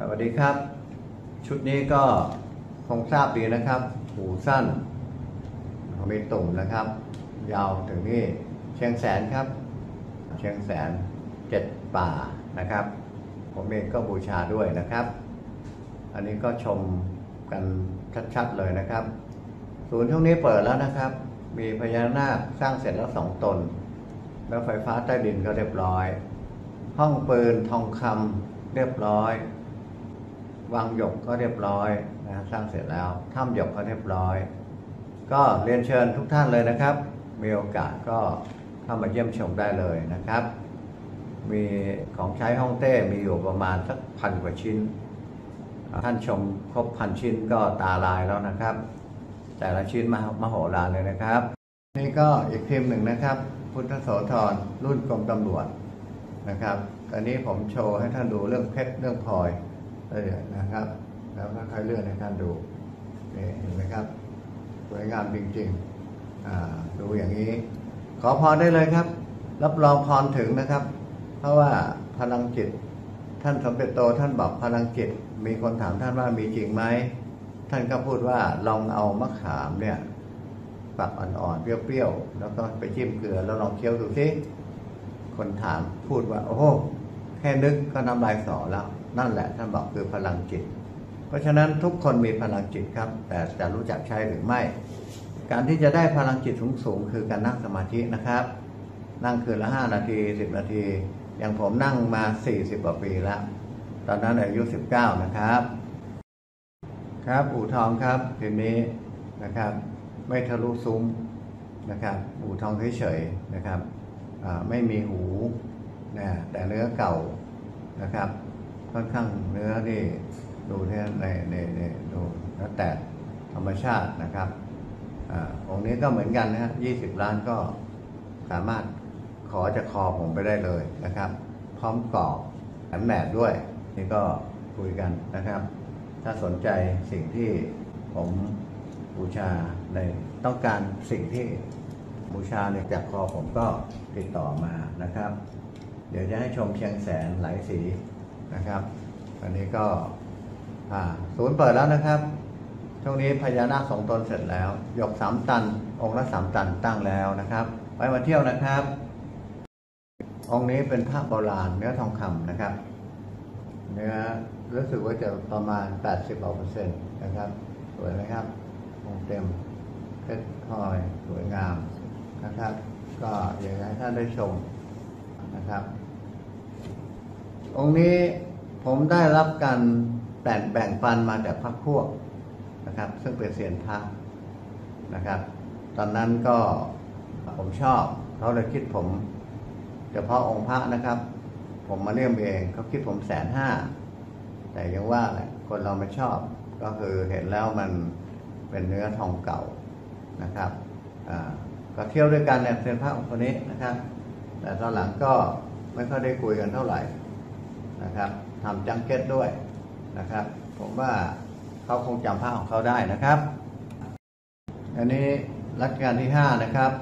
สวัสดีครับ ชุดนี้ก็คงทราบดีนะครับ หูสั้นมีตุ่มนะครับ ยาวถึงนี่เชียงแสนครับ เชียงแสนเจ็ดป่านะครับ ผมเองก็บูชาด้วยนะครับ อันนี้ก็ชมกันชัดๆเลยนะครับ ศูนย์ช่วงนี้เปิดแล้วนะครับ มีพญานาคสร้างเสร็จแล้วสองตน แล้วไฟฟ้าใต้ดินก็เรียบร้อย ห้องปืนทองคำเรียบร้อย วังหยกก็เรียบร้อยนะสร้างเสร็จแล้วถ้ำหยกก็เรียบร้อย ก็เรียนเชิญทุกท่านเลยนะครับ มีโอกาสก็เข้ามาเยี่ยมชมได้เลยนะครับ มีของใช้ห้องเต้มีอยู่ประมาณสักพันกว่าชิ้น ท่านชมครบพันชิ้นก็ตาลายแล้วนะครับ แต่ละชิ้นมามโหฬารเลยนะครับ นี่ก็อีกพิมหนึ่งนะครับ พุทธโสธรรุ่นกรมตำรวจนะครับอันนี้ผมโชว์ให้ท่านดูเรื่องเพชรเรื่องพลอย เลยนะครับ แล้วก็ค่อยเลื่อนให้ท่านดูนี่เห็นไหมครับ สวยงามจริงๆดูอย่างนี้ ขอพรได้เลยครับ รับรองพรถึงนะครับ เพราะว่าพลังจิต ท่านสมเด็จโตท่านบอกพลังจิต มีคนถามท่านว่ามีจริงไหมท่านก็พูดว่าลองเอามะขามเนี่ยปรับอ่อนๆเปรี้ยวๆแล้วก็ไปจิ้มเกลือแล้วลองเคี้ยวดูสิคนถามพูดว่า โอ้โหแค่นึกก็น้ำลายสอแล้ว นั่นแหละท่านบอกคือพลังจิต เพราะฉะนั้นทุกคนมีพลังจิตครับ แต่จะรู้จักใช้หรือไม่ การที่จะได้พลังจิตสูงๆคือการนั่งสมาธินะครับ นั่งคืนละห้านาทีสิบนาที อย่างผมนั่งมาสี่สิบกว่าปีแล้ว ตอนนั้นอายุสิบเก้านะครับ ครับอู่ทองครับทีนี้นะครับ ไม่ทะลุซุ้มนะครับอู่ทองเฉยๆนะครับไม่มีหูนะแต่เนื้อเก่านะครับ ค่อนข้างเนื้อนี่ดูที่ในในในดูแล้วแต่ธรรมชาตินะครับอ่าองค์นี้ก็เหมือนกันนะฮะยี่สิบล้านก็สามารถขอจะคอผมไปได้เลยนะครับ พร้อมกรอบแถมแหนบด้วย นี่ก็คุยกันนะครับ ถ้าสนใจสิ่งที่ผมบูชาในต้องการสิ่งที่บูชาเนี่ยจากคอผมก็ติดต่อมานะครับ เดี๋ยวจะให้ชมเชียงแสนหลายสี นะครับอันนี้ก็ศูนย์เปิดแล้วนะครับ ช่วงนี้พญานาคสองตนเสร็จแล้ว หยกสามตัน องค์ละสามตันตั้งแล้วนะครับ ไว้มาเที่ยวนะครับ องค์นี้เป็นภาพโบราณเนื้อทองคำนะครับ เนื้อรู้สึกว่าจะประมาณ 80เปอร์เซ็นต์นะครับ สวยไหมครับ องค์เต็มเพชรพลอยสวยงามนะครับ ก็อยากให้ท่านได้ชมนะครับ องค์นี้ผมได้รับการแบ่งแบ่งปันมาจากพระพวกนะครับ ซึ่งเป็นเซียนพระนะครับ ตอนนั้นก็ผมชอบเขาเลยคิดผมเฉพาะองค์พระนะครับ ผมมาเลี่ยมเองเขาคิดผมแสนห้าแต่ยังว่าแหละคนเราไม่ชอบก็คือเห็นแล้วมันเป็นเนื้อทองเก่านะครับก็เที่ยวด้วยกันเนี่ยเซียนพระองค์คนนี้นะครับ แต่ตอนหลังก็ไม่ค่อยได้คุยกันเท่าไหร่ นะครับทำจังเก็ตด้วยนะครับ ผมว่าเขาคงจำภาพของเขาได้นะครับ อันนี้รัชกาลที่ห้านะครับ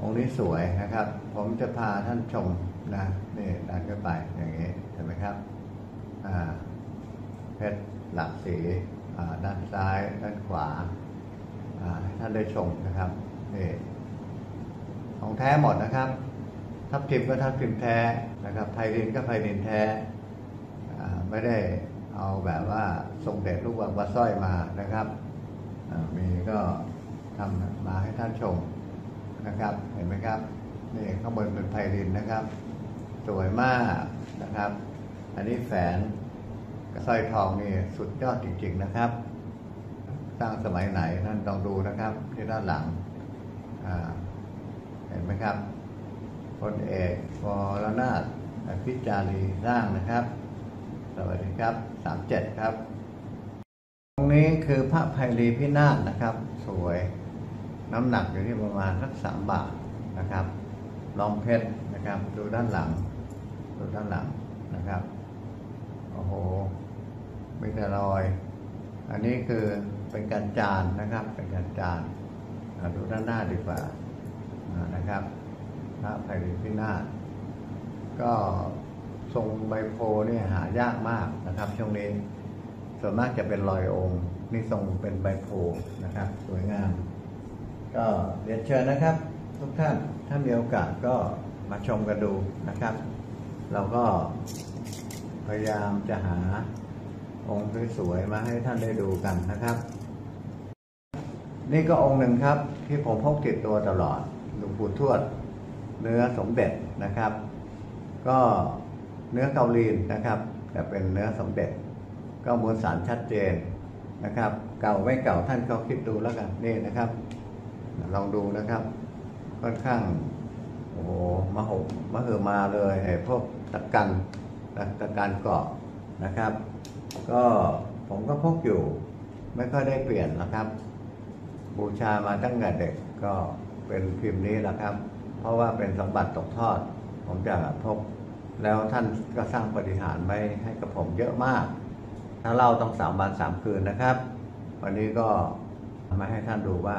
องค์นี้สวยนะครับ ผมจะพาท่านชมนะนี่ดันขึ้นไปอย่างนี้เห็นไหมครับเพชรหลักสีด้านซ้าย ด้านขวาอ่าให้ท่านได้ชมนะครับนี่ของแท้หมดนะครับ ทับทิมก็ทับทิมแท้นะครับไพรินก็ไพรินแท้ไม่ได้เอาแบบว่าทรงเด็จลูกวังวัดสร้อยมานะครับมีก็ทำมาให้ท่านชมนะครับ เห็นไหมครับนี่ข้างบนเป็นไพรินนะครับ สวยมากนะครับ อันนี้แฝนสร้อยทองนี่สุดยอดจริงๆนะครับ สร้างสมัยไหนท่านต้องดูนะครับ ที่ด้านหลังเห็นไหมครับ พลเอกวรนาถพิจารีร่างนะครับ สวัสดีครับสามเจ็ดครับ ตรงนี้คือพระไพรีพินาศนะครับ สวยน้ำหนักอยู่ที่ประมาณสักสามบาทนะครับ ลองเพชรนะครับ ดูด้านหลัง ดูด้านหลังนะครับ โอ้โหมีแต่รอย อันนี้คือเป็นการจานนะครับ เป็นการจานดูด้านหน้าดีกว่านะครับ พระไพรีพินาศก็ทรงใบโพนี่หายากมากนะครับช่วงนี้ส่วนมากจะเป็นรอยองค์นี่ทรงเป็นใบโพนะครับ สวยงาม ก็เรียนเชิญนะครับ ทุกท่านถ้ามีโอกาสก็มาชมกันดูนะครับ เราก็พยายามจะหาองค์สวยๆมาให้ท่านได้ดูกันนะครับ นี่ก็องค์หนึ่งครับ ที่ผมพกติดตัวตลอดหลวงปู่ทวด เนื้อสมเด็จนะครับ ก็เนื้อเกาลีนนะครับแต่เป็นเนื้อสมเด็จ ก็มวลสารชัดเจนนะครับ เก่าไม่เก่าท่านก็คิดดูแล้วกันนี่นะครับ ลองดูนะครับ ค่อนข้างโอ้โหมหกมหอมาเลยไอ้พวกตะกันตะการเกาะนะครับ ก็ผมก็พกอยู่ไม่ค่อยได้เปลี่ยนนะครับ บูชามาตั้งแต่เด็กก็เป็นพิมพ์นี้แหละครับ ราะว่าเป็นสมบัติตกทอด ผมจะพกแล้วท่านก็สร้างปฏิหารไว้ให้กับผมเยอะมาก ถ้าเล่าต้องสามวันสามคืนนะครับ วันนี้ก็มาให้ท่านดูว่า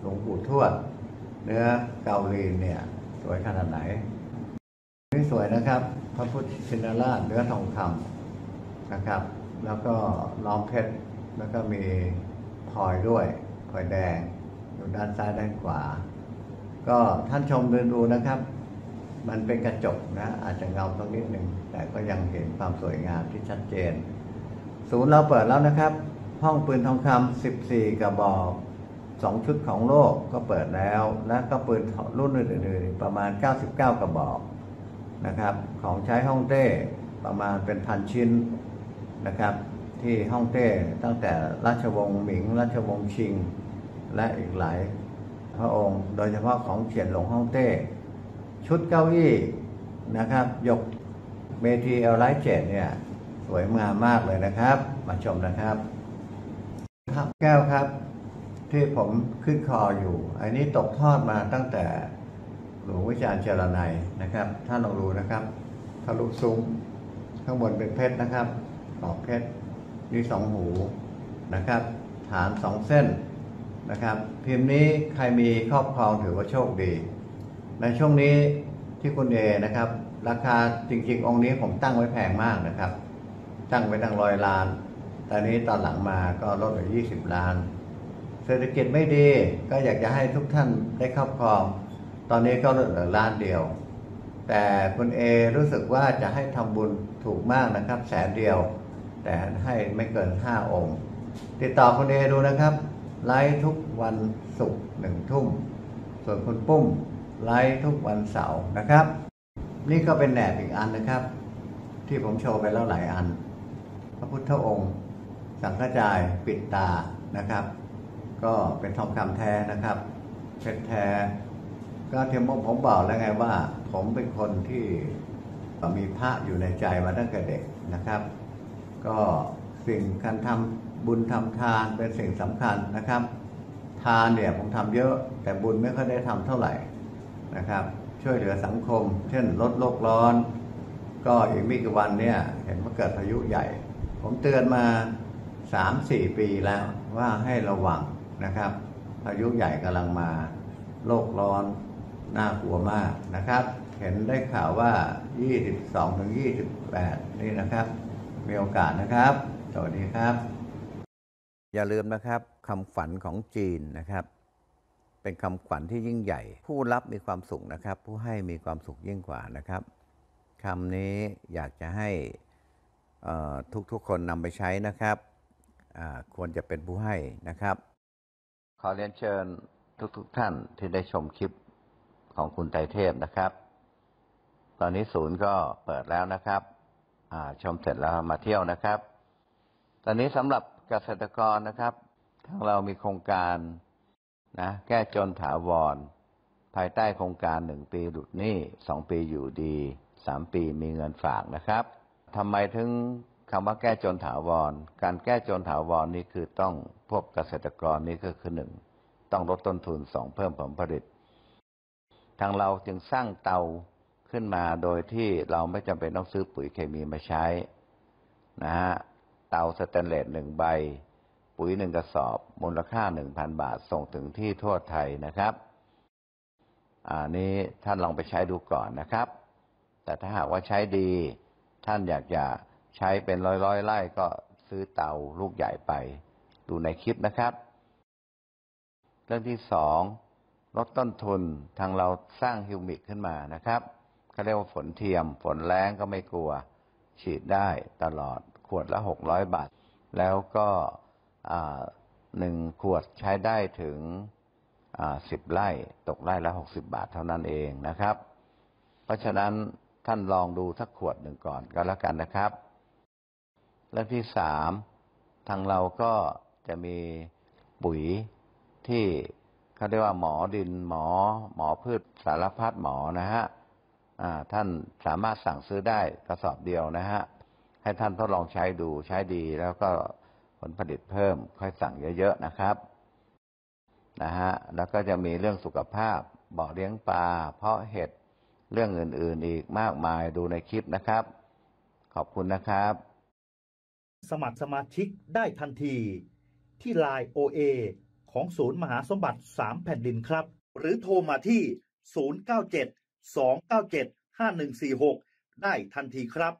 หลวงปู่ทวด เนื้อเกาหลีเนี่ย สวยขนาดไหนนี่สวยนะครับ พระพุทธชินราชเนื้อทองคำนะครับ แล้วก็ล้อมเพชรแล้วก็มีพลอยด้วยพลอยแดงอยู่ด้านซ้ายด้านขวา ก็ท่านชมดินดูนะครับ มันเป็นกระจกนะอาจจะเงาตรงนิดหนึ่งแต่ก็ยังเห็นความสวยงามที่ชัดเจน ศูนย์เราเปิดแล้วนะครับ ห้องปืนทองคำ14 กระบอกสองชุดของโลกก็เปิดแล้ว และก็ปืนรุ่นอื่นๆประมาณ 99 กระบอกนะครับ ของใช้ห้องเต้ประมาณเป็นพันชิ้นนะครับ ที่ห้องเต้ตั้งแต่ราชวงศ์หมิง ราชวงศ์ชิง และอีกหลาย พระองค์ โดยเฉพาะของเฉียนหลงห้องเต้ ชุดเก้าอี้นะครับ ยกเมทีเอลไลท์เจ็ดเนี่ย สวยงามมากเลยนะครับ มาชมนะครับ ครับแก้วครับ ที่ผมขึ้นคออยู่ อันนี้ตกทอดมาตั้งแต่หลวงวิจารณ์เจรไนยนะครับท่านลองดูนะครับทะลุซุ้มข้างบนเป็นเพชรนะครับขอบเพชรมีสองหูนะครับ ฐานสองเส้น นะครับ พิมพ์นี้ใครมีครอบครองถือว่าโชคดี ในช่วงนี้ที่คุณเอนะครับ ราคาจริงๆ องค์นี้ผมตั้งไว้แพงมากนะครับ ตั้งไว้ตั้งร้อยล้าน แต่นี้ตอนหลังมาก็ลดเหลือยี่สิบล้าน เศรษฐกิจไม่ดีก็อยากจะให้ทุกท่านได้ครอบครอง ตอนนี้ก็ลดเหลือล้านเดียว แต่คุณเอรู้สึกว่าจะให้ทำบุญถูกมากนะครับ แสนเดียว แต่ให้ไม่เกินห้าองค์ ติดต่อคุณเอดูนะครับ ไลฟ์ทุกวันศุกร์หนึ่งทุ่ม ส่วนคุณปุ้มไลฟ์ทุกวันเสาร์นะครับ นี่ก็เป็นแหนบอีกอันนะครับ ที่ผมโชว์ไปแล้วหลายอัน พระพุทธองค์ สังฆจายปิดตานะครับ ก็เป็นทองคำแท้นะครับเพชรแท้ ก็เทียมผมบอกแล้วไงว่า ผมเป็นคนที่มีพระอยู่ในใจมาตั้งแต่เด็กนะครับ ก็สิ่งการทำ บุญทำทานเป็นสิ่งสำคัญนะครับ ทานเนี่ยผมทำเยอะ แต่บุญไม่ค่อยได้ทำเท่าไหร่นะครับ ช่วยเหลือสังคม เช่นลดโลกร้อน ก็อีกไม่กี่วันเนี่ย เห็นว่าเกิดพายุใหญ่ ผมเตือนมาสามสี่ปีแล้วว่าให้ระวังนะครับพายุใหญ่กำลังมา โลกร้อนน่ากลัวมากนะครับ เห็นได้ข่าวว่า 22ถึง28 นี่นะครับ มีโอกาสนะครับ สวัสดีครับ อย่าลืมนะครับคำฝันของจีนนะครับ เป็นคำขวัญที่ยิ่งใหญ่ ผู้รับมีความสุขนะครับ ผู้ให้มีความสุขยิ่งกว่านะครับคำนี้อยากจะให้ทุกๆคนนำไปใช้นะครับควรจะเป็นผู้ให้นะครับ ขอเรียนเชิญทุกๆทท่านที่ได้ชมคลิปของคุณไตเทพนะครับ ตอนนี้ศูนย์ก็เปิดแล้วนะครับชมเสร็จแล้วมาเที่ยวนะครับ ตอนนี้สำหรับ เกษตรกรนะครับทางเรามีโครงการนะแก้จนถาวร ภายใต้โครงการหนึ่งปีหลุดหนี้สองปีอยู่ดีสามปีมีเงินฝากนะครับทำไมถึงคำว่าแก้จนถาวร การแก้จนถาวรนี้คือต้องพวกเกษตรกรนี่ก็คือหนึ่งต้องลดต้นทุนสองเพิ่มผลผลิต ทางเราจึงสร้างเตาขึ้นมาโดยที่เราไม่จำเป็นต้องซื้อปุ๋ยเคมีมาใช้นะฮะ เตาสแตนเลสหนึ่งใบ ปุ๋ยหนึ่งกระสอบ มูลค่าหนึ่งพันบาทส่งถึงที่ทั่วไทยนะครับอันนี้ท่านลองไปใช้ดูก่อนนะครับ แต่ถ้าหากว่าใช้ดี ท่านอยากจะใช้เป็นร้อยร้อยไร่ก็ซื้อเตาลูกใหญ่ไปดูในคลิปนะครับ เรื่องที่สองลดต้นทุนทางเราสร้างฮิวมิกขึ้นมานะครับเขาเรียกว่าฝนเทียม ฝนแรงก็ไม่กลัว ฉีดได้ตลอด วดละหกร้อยบาท แล้วก็หนึ่งขวดใช้ได้ถึงสิบไร่ตกไร่ละหกสิบาทเท่านั้นเองนะครับ เพราะฉะนั้นท่านลองดูสักขวดหนึ่งก่อนก็แล้วกันนะครับ เรื่องที่สามทางเราก็จะมีปุ๋ยที่เขาเรียกว่าหมอดินหมอ หมอพืชสารพัดหมอนะฮะท่านสามารถสั่งซื้อได้กระสอบเดียวนะฮะ ให้ท่านทดลองใช้ดูใช้ดีแล้วก็ผลผลิตเพิ่ม ค่อยสั่งเยอะๆนะครับนะฮะแล้วก็จะมีเรื่องสุขภาพบ่อเลี้ยงปลาเพาะเห็ดเรื่องอื่นๆอีกมากมายดูในคลิปนะครับ ขอบคุณนะครับ สมัครสมาชิกได้ทันทีที่ Line OA ของศูนย์มหาสมบัติ 3 แผ่นดินครับ หรือโทรมาที่ 097 297 5146 ได้ทันทีครับ